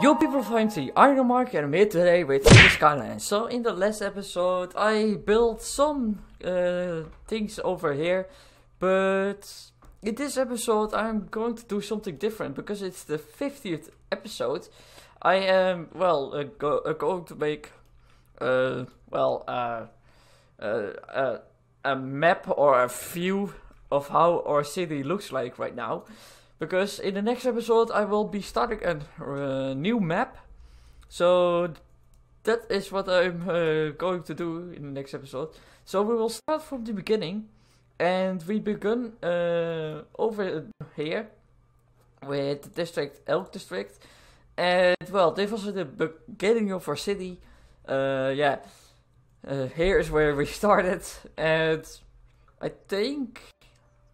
Yo people of IMT, I'm Mark and I'm here today with City Skylines. So in the last episode I built some uh, things over here, but in this episode I'm going to do something different because it's the 50th episode. I am, well, uh, go, uh, going to make, uh, well, uh, uh, a map or a view of how our city looks like right now. Because in the next episode I will be starting a uh, new map. So that is what I'm uh, going to do in the next episode. So we will start from the beginning. And we begin uh, over here with the district Elk District. And well, this was the beginning of our city. Uh, yeah, uh, here is where we started. And I think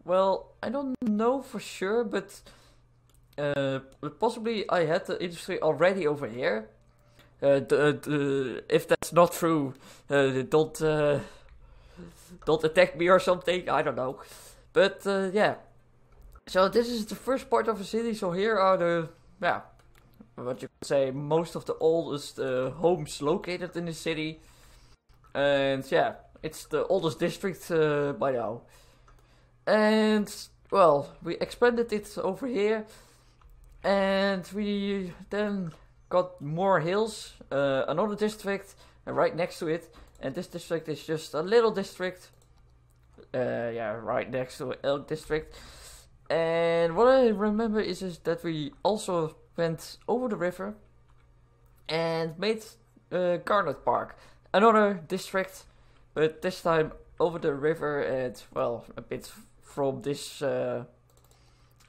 well, I don't know for sure, but uh, possibly I had the industry already over here. Uh, the, if that's not true, uh, don't uh, don't attack me or something. I don't know, but uh, yeah. So this is the first part of the city. So here are the yeah, what you could say, most of the oldest uh, homes located in the city, and yeah, it's the oldest district by now. And, well, we expanded it over here. And we then got more hills, uh, another district uh, right next to it. And this district is just a little district. Uh, yeah, right next to Elk District. And what I remember is, is that we also went over the river and made uh, Garnet Park, another district, but this time over the river and well, a bit from this, uh,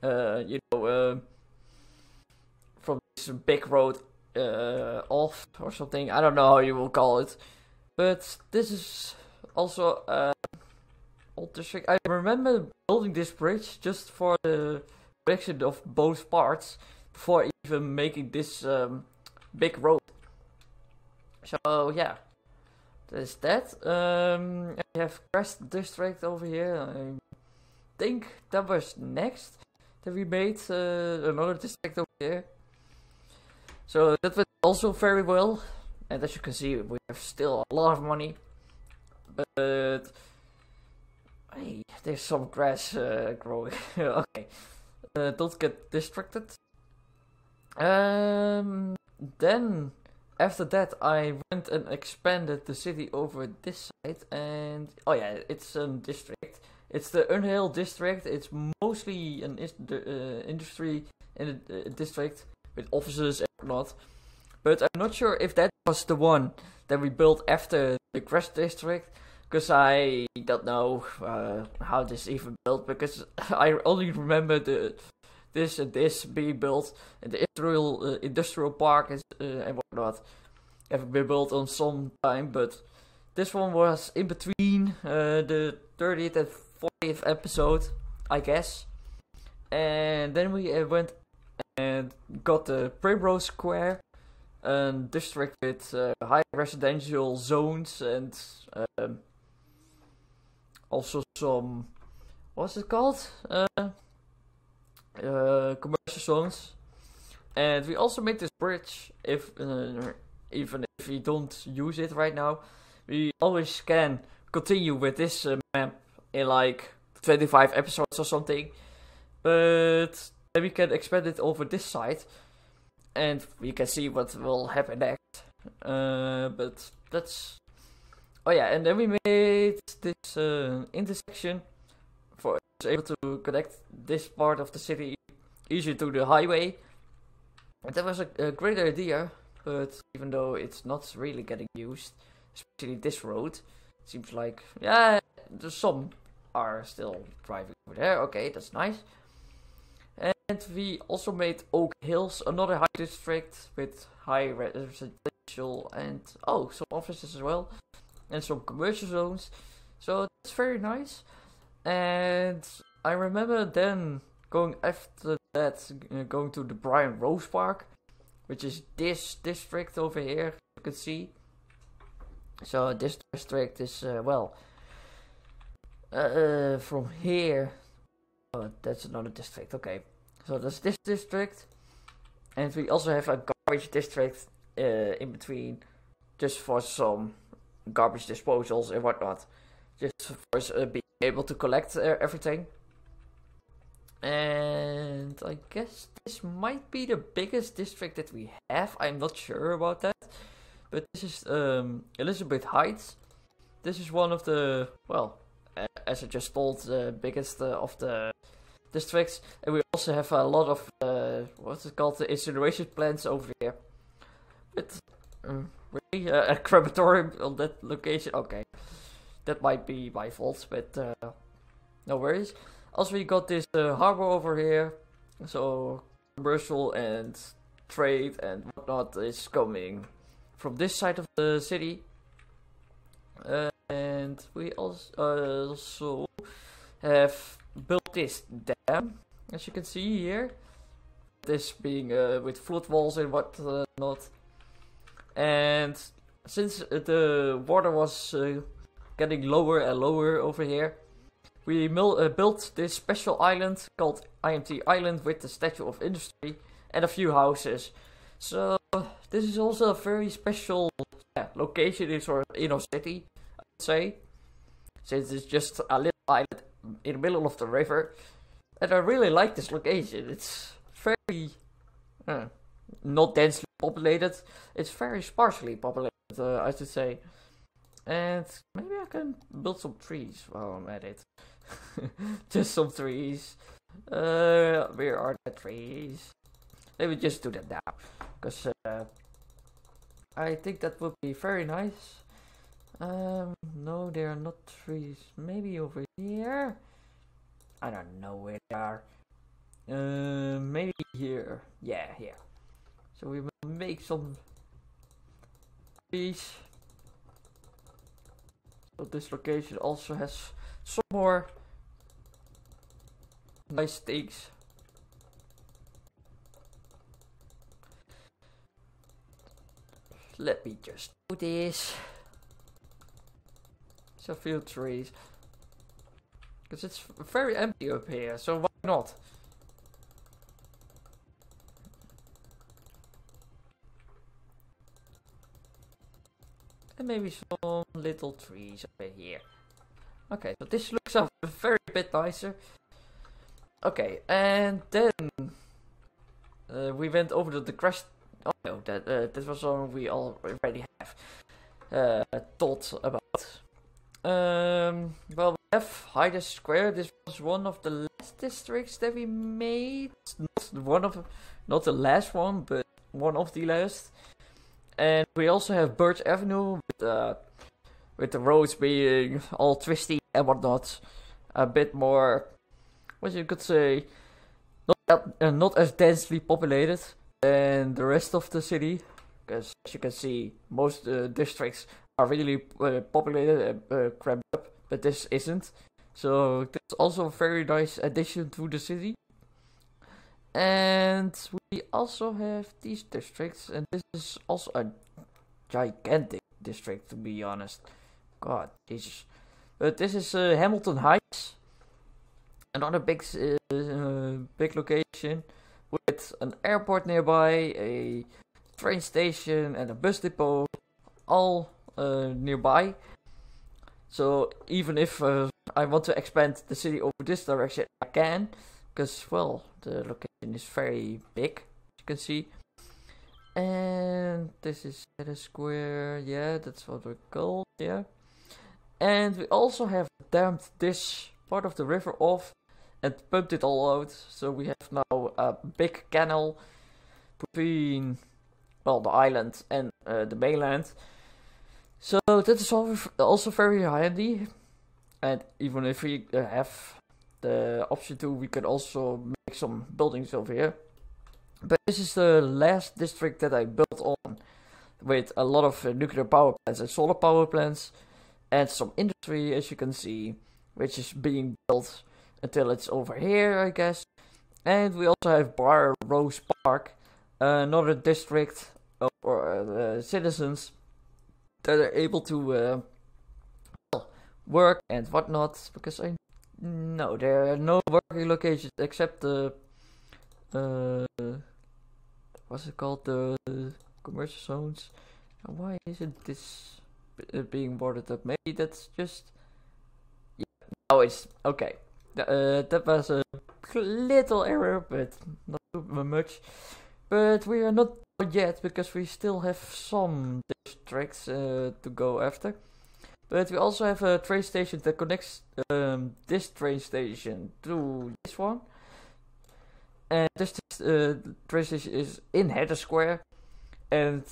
uh, you know, uh, from this big road uh, off or something. I don't know how you will call it, but this is also uh, old district. I remember building this bridge just for the connection of both parts before even making this um, big road. So yeah, there's that. Um, I have Crest District over here. Think that was next that we made uh, another district over here. So that went also very well. And as you can see, we have still a lot of money. But hey, there's some grass uh, growing. okay, uh, don't get distracted. Um, then after that, I went and expanded the city over this side, and oh yeah, it's a district. It's the Unhill district. It's mostly an uh, industry in a, uh, district with offices and whatnot. But I'm not sure if that was the one that we built after the Crest district. Because I don't know uh, how this even built. Because I only remember the this and this being built, and the industrial uh, industrial park is, uh, and whatnot have been built on some time. But this one was in between uh, the 30th and 40th episode, I guess. And then we uh, went and got the Primrose Square, a district with uh, high residential zones and um, also some, what's it called? Uh, uh, commercial zones. And we also made this bridge, if uh, even if we don't use it right now, we always can continue with this map in like 25 episodes or something. But then we can expand it over this side. And we can see what will happen next. Uh, but that's. Oh yeah, and then we made this uh, intersection for able to connect this part of the city easier to the highway. And that was a, a great idea, but even though it's not really getting used, especially this road, seems like yeah, there's some are still driving over there. Okay, that's nice. And we also made Oak Hills, another high district with high residential and oh, some offices as well, and some commercial zones. So that's very nice. And I remember then going after that, uh, going to the Brian Rose Park, which is this district over here. You can see. So this district is uh, well uh, from here. Oh, that's another district. Okay, so that's this district, and we also have a garbage district uh, in between, just for some garbage disposals and whatnot, just for uh, being able to collect uh, everything. And I guess this might be the biggest district that we have. I'm not sure about that. But this is um, Elizabeth Heights. This is one of the, well, as I just told, the biggest uh, of the districts. And we also have a lot of, uh, what's it called, the incineration plants over here. But, um, really? Uh, a crematorium on that location? Okay. That might be my fault, but uh, no worries. Also, we got this uh, harbor over here. So, commercial and trade and whatnot is coming from this side of the city. Uh, and we also, also have built this dam, as you can see here. This being uh, with flood walls and what uh, not. And since the water was uh, getting lower and lower over here, we uh, built this special island called IMT Island with the Statue of Industry and a few houses. So this is also a very special yeah, location in sort of inner city, I would say, since it's just a little island in the middle of the river. And I really like this location. It's very uh, not densely populated. It's very sparsely populated, uh, I should say. And maybe I can build some trees while I'm at it. just some trees. Uh, where are the trees? Maybe just do that now. Because uh, I think that would be very nice. Um, no, there are not trees. Maybe over here? I don't know where they are. Uh, maybe here. Yeah, here. So we will make some trees. So this location also has some more nice things. Let me just do this. So few trees. Because it's very empty up here, so why not? And maybe some little trees over here. Okay, so this looks a very bit nicer. Okay, and then uh, we went over to the crash. Oh no, that uh, that was one we already have uh, thought about. Um, well, we have Hyde Square. This was one of the last districts that we made. Not one of, not the last one, but one of the last. And we also have Birch Avenue with, uh, with the roads being all twisty and whatnot. A bit more, what you could say, not uh, not as densely populated than the rest of the city. Because as you can see, most uh, districts are really uh, populated and uh, crammed up, but this isn't. So that's also a very nice addition to the city. And we also have these districts, and this is also a gigantic district to be honest. God, Jesus. But this is uh, Hamilton Heights, another big, uh, big location with an airport nearby, a train station, and a bus depot, all uh, nearby. So even if uh, I want to expand the city over this direction, I can, because well, the location is very big, as you can see. And this is the square, yeah, that's what we're called, yeah. And we also have dammed this part of the river off and pumped it all out. So we have now a big canal between, well, the island and uh, the mainland. So that is also very handy. And even if we uh, have the option to, we can also make some buildings over here. But this is the last district that I built on with a lot of uh, nuclear power plants and solar power plants and some industry as you can see which is being built until it's over here I guess and we also have Bar Rose Park another district of uh, citizens that are able to uh, work and whatnot because I no there are no working locations except the uh, what's it called? The commercial zones. Why isn't this uh, being boarded up? Maybe that's just. Yeah. Oh, it's okay. Uh, that was a little error, but not too much. But we are not yet because we still have some districts uh, to go after. But we also have a train station that connects um, this train station to this one. And this uh, train station is in Heather Square. And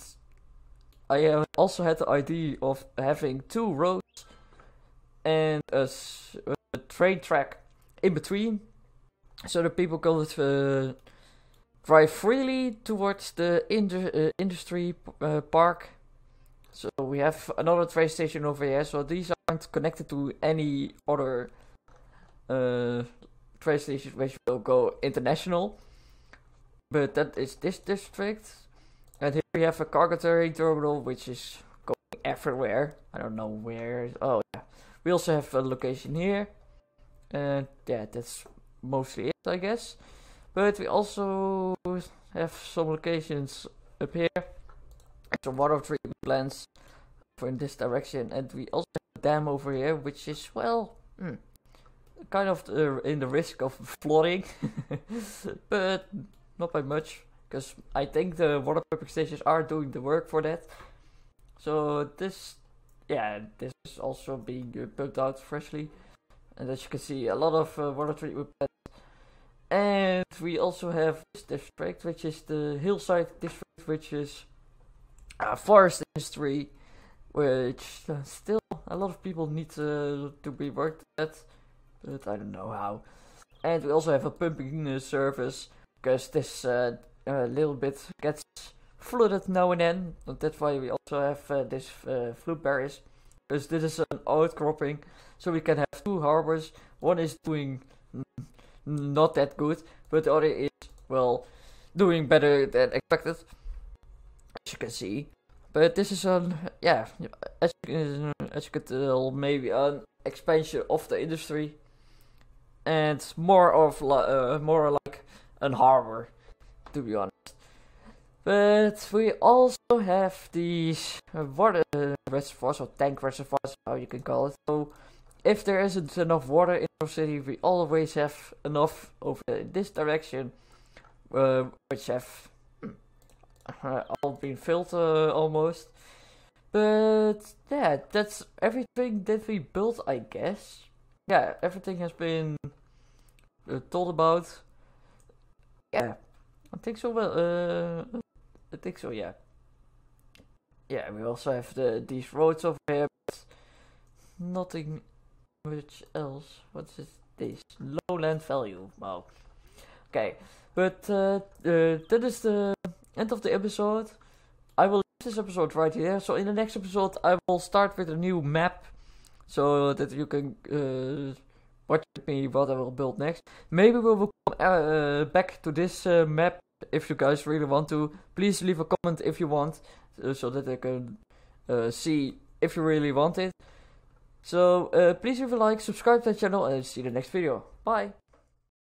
I also had the idea of having two roads and a, a train track in between. So that people can uh, drive freely towards the uh, industry uh, park so we have another train station over here. So these aren't connected to any other uh, train stations which will go international. But that is this district. And here we have a cargo terminal which is going everywhere. I don't know where. Oh yeah. We also have a location here. And yeah, that's mostly it, I guess. But we also have some locations up here some water treatment plants for in this direction, and we also have a dam over here, which is well, hmm, kind of uh, in the risk of flooding, but not by much, because I think the water pumping stations are doing the work for that. So this, yeah, this is also being built out freshly, and as you can see, a lot of uh, water treatment plants. And we also have this district, which is the hillside district, which is uh, forest industry, which uh, still a lot of people need to, to be worked at, but I don't know how. And we also have a pumping service because this uh, little bit gets flooded now and then. That's why we also have uh, this uh, flood barriers. Because this is an outcropping, so we can have two harbors. One is doing not that good, but the other is well doing better than expected as you can see. But this is an yeah, as you, as you could tell, maybe an expansion of the industry, and more of uh, more like an harbor, to be honest. But we also have these water reservoirs or tank reservoirs, how you can call it. So if there isn't enough water in our city, we always have enough over in this direction, uh, which have uh, all been filled uh, almost. But yeah, that's everything that we built, I guess. Yeah, everything has been uh, told about. Yeah, I think so. Well, uh, I think so. Yeah. Yeah, we also have the these roads over here, but nothing much else. What is this? Lowland value. Wow. Okay, but uh, uh, that is the end of the episode. I will leave this episode right here. So in the next episode, I will start with a new map, so that you can uh, watch me what I will build next. Maybe we will come uh, back to this uh, map if you guys really want to. Please leave a comment if you want, uh, so that I can uh, see if you really want it. So uh, please leave a like, subscribe to the channel, and see you in the next video. Bye.